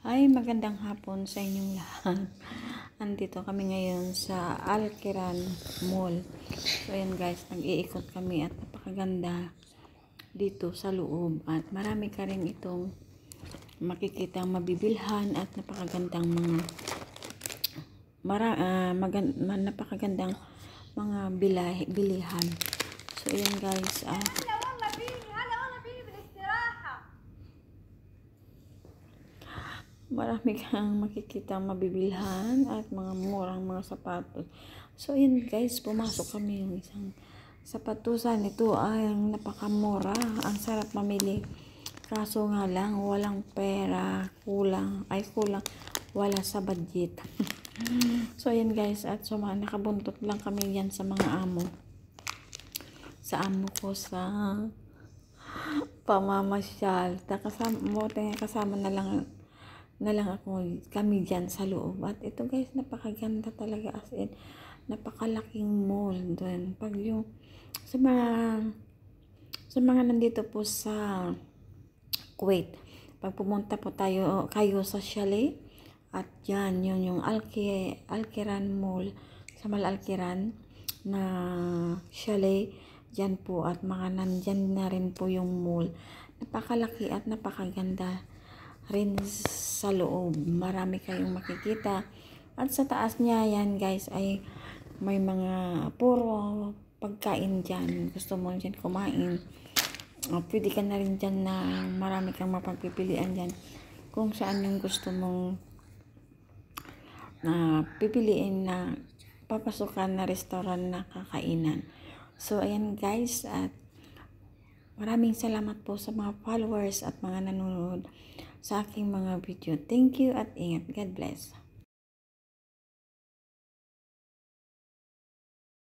Ay, magandang hapon sa inyong lahat. Andito kami ngayon sa Alkiran Mall. So, ayan guys, nag-iikot kami at napakaganda dito sa loob. At marami ka rin itong makikita mabibilhan at napakagandang mga mara, uh, magan, napakagandang mga bilahi, bilihan. So, ayan guys, uh, marami kang makikita mabibilhan at mga murang mga sapatos. So, yun guys, pumasok kami yung isang sapatusan. Ito ay ang napakamura. Ang sarap mamili. Kaso nga lang, walang pera, kulang, ay kulang, wala sa budget. so, yun guys, at suma, nakabuntot lang kami yan sa mga amo. Sa amo ko sa pamamasyal. Kasama kasama na lang na lang ako kami dyan sa loob. At ito guys, napakaganda talaga as in napakalaking mall doon. Pag yung sa mga sa mga nandito po sa Kuwait, pag pumunta po tayo kayo sa chalet at yan yun yung Alki, Alkiran Mall sa Mal Alkiran na chalet dyan po at mga nandyan na rin po yung mall napakalaki at napakaganda rin sa loob. Marami kayong makikita. At sa taas niya yan guys ay may mga puro pagkain dyan. Gusto mo dyan kumain. Uh, pwede ka na rin dyan na marami kang mapagpipilian dyan. Kung saan yung gusto mong na pipiliin na papasukan na restaurant na kakainan. So, ayan guys, at Maraming salamat po sa mga followers at mga nanonood sa aking mga video. Thank you at ingat. God bless.